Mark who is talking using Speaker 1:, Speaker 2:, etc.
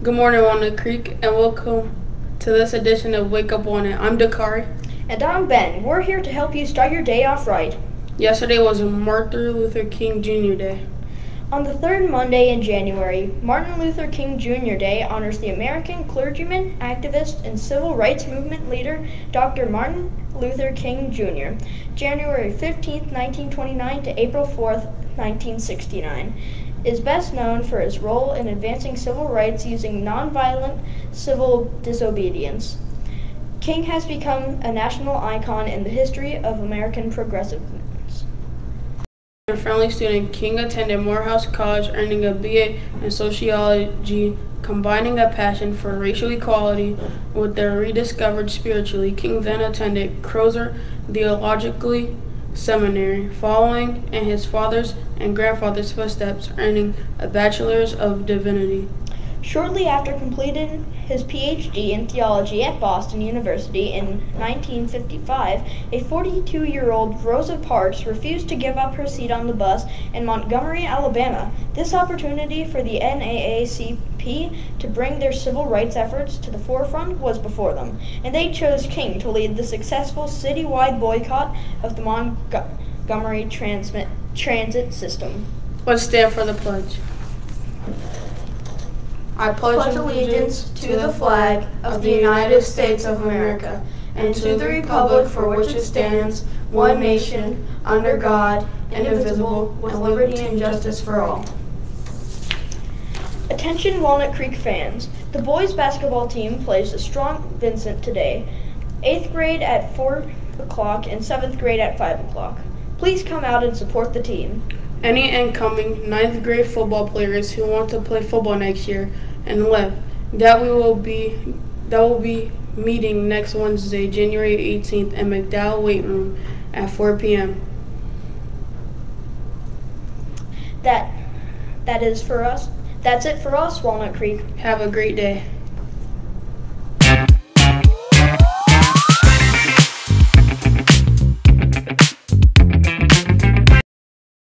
Speaker 1: Good morning, Walnut Creek, and welcome to this edition of Wake Up Walnut. I'm Dakari.
Speaker 2: And I'm Ben. We're here to help you start your day off right.
Speaker 1: Yesterday was Martin Luther King Jr. Day.
Speaker 2: On the third Monday in January, Martin Luther King Jr. Day honors the American clergyman, activist, and civil rights movement leader Dr. Martin Luther King Jr., January 15, 1929 to April 4, 1969 is best known for his role in advancing civil rights using nonviolent civil disobedience. King has become a national icon in the history of American progressiveness.
Speaker 1: A friendly student, King attended Morehouse College, earning a BA in sociology, combining a passion for racial equality with their rediscovered spiritually. King then attended Crozer Theologically Seminary, following in his father's and grandfather's footsteps, earning a Bachelor's of Divinity.
Speaker 2: Shortly after completing his PhD in theology at Boston University in 1955, a 42 year old Rosa Parks refused to give up her seat on the bus in Montgomery, Alabama. This opportunity for the NAACP to bring their civil rights efforts to the forefront was before them, and they chose King to lead the successful citywide boycott of the Montgomery transmit, transit system.
Speaker 1: Let's stand for the pledge.
Speaker 3: I pledge allegiance to the flag of the United States of America and to the republic for which it stands, one nation, under God, indivisible, with liberty and justice for all.
Speaker 2: Attention Walnut Creek fans. The boys basketball team plays Strong Vincent today, 8th grade at 4 o'clock and 7th grade at 5 o'clock. Please come out and support the team.
Speaker 1: Any incoming ninth grade football players who want to play football next year and live that we will be that will be meeting next Wednesday, January 18th at McDowell Weight Room at 4 p.m.
Speaker 2: That that is for us. That's it for us, Walnut Creek.
Speaker 1: Have a great day.